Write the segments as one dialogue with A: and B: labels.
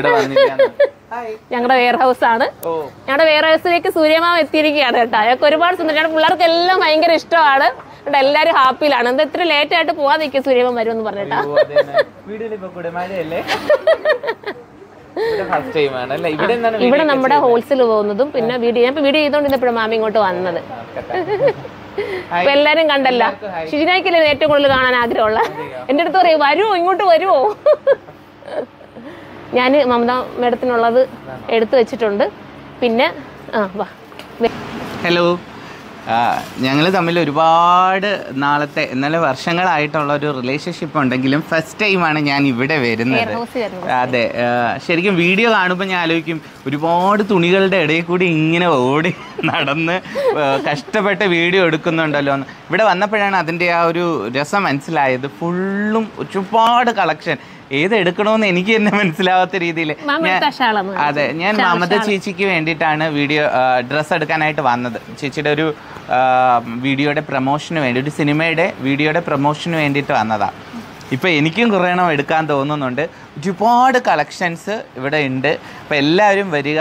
A: ഇവിടെ
B: ഞങ്ങളുടെ wear house ആണ്. ഞങ്ങളുടെ വെയർ ഹൗസിലേക്ക് സൂര്യമാവ് എത്തിയിരിക്കുകയാണ് കേട്ടോ. അതൊക്കെ ഒരുപാട് സുന്ദരം ഞങ്ങളുടെ പിള്ളേർക്ക് എല്ലാം ഭയങ്കര ഇഷ്ടമാണ്. കേട്ടോ എല്ലാരും ഹാപ്പിയിലാണ് എന്താ ഇത്ര ലേറ്റ് ആയിട്ട് പോവാൻ നിൽക്കും സൂര്യമാവ് വരും പറഞ്ഞിട്ടാ.
A: കൂടെ മഴയല്ലേ ഇവിടെ ഫസ്റ്റ് ടൈം അല്ലേ? ഇവിടെ എന്താണ്
B: ഇവിടെ നമ്മുടെ ഹോൾസെയിൽ പോകുന്നതും പിന്നെ വീഡിയോ ഞാൻ ഇപ്പൊ വീഡിയോ ചെയ്തോണ്ടിരുന്നപ്പോഴും മാമി ഇങ്ങോട്ട് വന്നത്? അപ്പൊ എല്ലാരും കണ്ടല്ല. ഷിജിനായ്ക്കല്ലേ ഏറ്റവും കൂടുതൽ കാണാൻ ആഗ്രഹമുള്ള? എന്റെ അടുത്ത് പറയും വരുമോ ഇങ്ങോട്ട് വരുമോ ഞാൻ മമത മേഡത്തിനുള്ളത് എടുത്തു വെച്ചിട്ടുണ്ട്. പിന്നെ ആ വാ.
A: ഹലോ ഞങ്ങൾ തമ്മിൽ ഒരുപാട് നാളത്തെ എന്നാലും വർഷങ്ങളായിട്ടുള്ള ഒരു റിലേഷൻഷിപ്പ് ഉണ്ടെങ്കിലും ഫസ്റ്റ് ടൈമാണ് ഞാൻ ഇവിടെ വരുന്നത്. അതെ ശരിക്കും വീഡിയോ കാണുമ്പോൾ ഞാൻ ആലോചിക്കും ഒരുപാട് തുണികളുടെ ഇടയിൽ കൂടി ഇങ്ങനെ ഓടി നടന്ന് കഷ്ടപ്പെട്ട് വീഡിയോ എടുക്കുന്നുണ്ടല്ലോ എന്ന്. ഇവിടെ വന്നപ്പോഴാണ് അതിന്റെ ആ ഒരു രസം മനസ്സിലായത്. ഫുള്ളും ഒരുപാട് കളക്ഷൻ ഏത് എടുക്കണമെന്ന് എനിക്ക് തന്നെ മനസ്സിലാവാത്ത രീതിയിൽ അതെ ഞാൻ മമത ചേച്ചിക്ക് വേണ്ടിയിട്ടാണ് വീഡിയോ ഡ്രസ്സ് എടുക്കാനായിട്ട് വന്നത്. ചേച്ചിയുടെ ഒരു വീഡിയോയുടെ പ്രൊമോഷന് വേണ്ടി ഒരു സിനിമയുടെ വീഡിയോയുടെ പ്രൊമോഷന് വേണ്ടിയിട്ട് വന്നതാണ് ഇപ്പോൾ എനിക്കും കുറേ എണ്ണം എടുക്കാൻ തോന്നുന്നുണ്ട്. ഒരുപാട് കളക്ഷൻസ് ഇവിടെ ഉണ്ട്. അപ്പോൾ എല്ലാവരും വരിക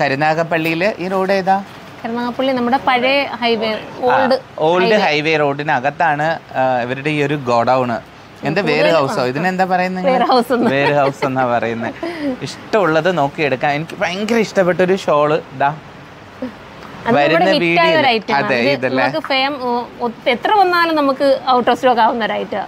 A: കരുനാഗപ്പള്ളിയിൽ ഈ റോഡ് ഏതാ?
B: കരുനാഗപ്പള്ളി നമ്മുടെ പഴയ ഹൈവേ ഓൾഡ്
A: ഓൾഡ് ഹൈവേ. റോഡിനകത്താണ് ഇവരുടെ ഈ ഒരു ഗോഡൗണ്. എന്താ വേർ ഹൗസോ ഇതിനെന്താ പറയുന്നത്
B: വെയർ ഹൗസ്
A: എന്നാ. പറയുന്നത്. ഇഷ്ടമുള്ളത് നോക്കിയെടുക്കാൻ. എനിക്ക് ഭയങ്കര ഇഷ്ടപ്പെട്ട ഒരു ഷോൾ ഇതാ വരുന്ന വീഡിയോ അതെ ഇതല്ലേ?
B: നമുക്ക് ഫേം എത്ര വന്നാലും നമുക്ക് ഔട്ട് ഓഫ് സ്റ്റോക്ക് ആവുന്ന ഒരു.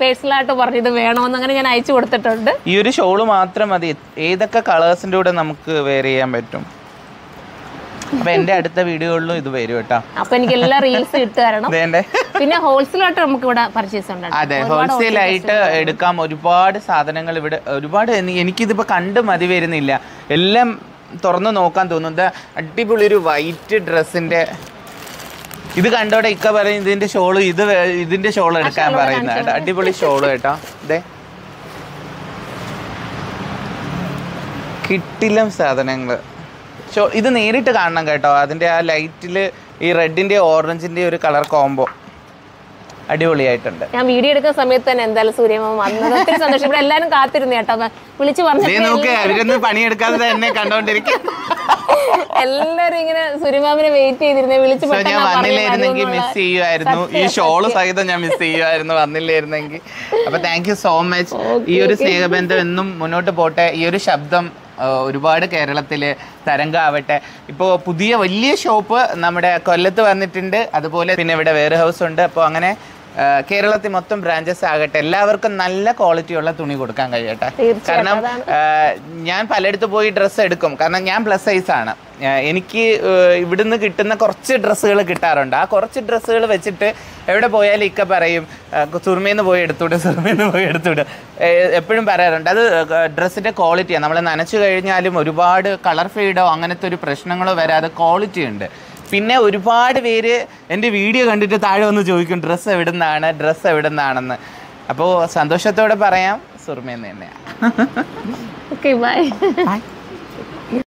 B: പേഴ്സണലായിട്ട് പറഞ്ഞു ഇത് അങ്ങനെ ഞാൻ അയച്ചു കൊടുത്തിട്ടുണ്ട്.
A: ഈ ഒരു ഷോൾ മാത്രം മതി. ഏതൊക്കെ കളേഴ്സിന്റെ കൂടെ നമുക്ക് വെയർ ചെയ്യാൻ പറ്റും? അപ്പൊ എന്റെ അടുത്ത വീഡിയോകളിലും ഇത് വരും കേട്ടോ.
B: അപ്പൊ എനിക്ക് എല്ലാ റീൽസ് ഇട്ട് തരണം. പിന്നെ ഹോൾസെയിലായിട്ട് നമുക്ക് ഇവിടെ പർച്ചേസ് ഉണ്ട്
A: അതെ ഹോൾസെയിൽ ആയിട്ട് എടുക്കാം. ഒരുപാട് സാധനങ്ങൾ ഇവിടെ ഒരുപാട് എനി- എനിക്കിതിപ്പോ കണ്ട് മതി വരുന്നില്ല. എല്ലാം തുറന്നു നോക്കാൻ തോന്നുന്നത് അടിപൊളി ഒരു വൈറ്റ് ഡ്രസ്സിന്റെ ഇത് കണ്ടോടെ ഇക്ക പറയും ഇതിന്റെ ഷോൾ ഇത് ഇതിന്റെ ഷോൾ എടുക്കാൻ പറയുന്നത് കേട്ടോ. അടിപൊളി ഷോൾ കേട്ടോ. അതെ കിട്ടിലും സാധനങ്ങൾ ഷോ ഇത് നേരിട്ട് കാണണം കേട്ടോ. അതിന്റെ ആ ലൈറ്റിൽ ഈ റെഡിന്റെ ഓറഞ്ചിന്റെ ഒരു കളർ കോംബോ അടിപൊളിയായിട്ടുണ്ട്.
B: ഞാൻ വീഡിയോ എടുക്കുന്ന സമയത്ത് തന്നെ എന്തായാലും സൂര്യമാമ ഒത്തിരി സന്തോഷം. ഇവിടെ എല്ലാരും കാത്തിരുന്നു കേട്ടോ. വിളിച്ചു പറഞ്ഞു
A: പണിയെടുക്കാതെ തന്നെ കണ്ടോണ്ടിരിക്കും.
B: എല്ലാരും ഇങ്ങനെ സൂര്യമാമിനെ വെയിറ്റ് ചെയ്തിരുന്നു. വിളിച്ചു
A: ഞാൻ വന്നില്ലായിരുന്നെങ്കിൽ മിസ് ചെയ്യുമായിരുന്നു. ഈ ഷോൾ സഹിതം ഞാൻ മിസ് ചെയ്യുമായിരുന്നു. വന്നില്ലായിരുന്നെങ്കിൽ. അപ്പൊ താങ്ക് യു സോ മച്ച് ഈ ഒരു സ്നേഹബന്ധം എന്നും മുന്നോട്ട് പോട്ടെ. ഈ ഒരു ശബ്ദം ഒരുപാട് കേരളത്തിൽ തരംഗാവട്ടെ. ഇപ്പോൾ പുതിയ വലിയ ഷോപ്പ് നമ്മുടെ കൊല്ലത്ത് വന്നിട്ടുണ്ട്. അതുപോലെ പിന്നെ ഇവിടെ വെയർ ഹൗസ് ഉണ്ട്. അപ്പോൾ അങ്ങനെ കേരളത്തിൽ മൊത്തം ബ്രാഞ്ചസ് ആകട്ടെ എല്ലാവർക്കും നല്ല ക്വാളിറ്റിയുള്ള തുണി കൊടുക്കാൻ കഴിയട്ടെ. കാരണം ഞാൻ പലയിടത്ത് പോയി ഡ്രസ്സ് എടുക്കും. കാരണം ഞാൻ പ്ലസ് സൈസ് ആണ്. എനിക്ക് ഇവിടുന്ന് കിട്ടുന്ന കുറച്ച് ഡ്രസ്സുകൾ കിട്ടാറുണ്ട്. ആ കുറച്ച് ഡ്രസ്സുകൾ വെച്ചിട്ട് എവിടെ പോയാലും ഇക്ക പറയും സുറുമേന്ന് പോയി എടുത്തുവിട് സുറുമേന്ന് പോയി എടുത്തുവിട്. എപ്പോഴും പറയാറുണ്ട്. അത് ഡ്രസ്സിന്റെ ക്വാളിറ്റിയാണ് നമ്മൾ നനച്ചു കഴിഞ്ഞാലും ഒരുപാട് കളർ ഫീഡോ അങ്ങനത്തെ ഒരു പ്രശ്നങ്ങളോ വരാതെ ക്വാളിറ്റി ഉണ്ട്. പിന്നെ ഒരുപാട് പേര് എന്റെ വീഡിയോ കണ്ടിട്ട് താഴെ വന്ന് ചോദിക്കും ഡ്രസ്സ് എവിടെ നിന്നാണ് ഡ്രസ്സ് എവിടെ നിന്നാണെന്ന് അപ്പോൾ സന്തോഷത്തോടെ പറയാം. സുർമേന്ന് തന്നെയാണ്.
B: Okay bye
A: bye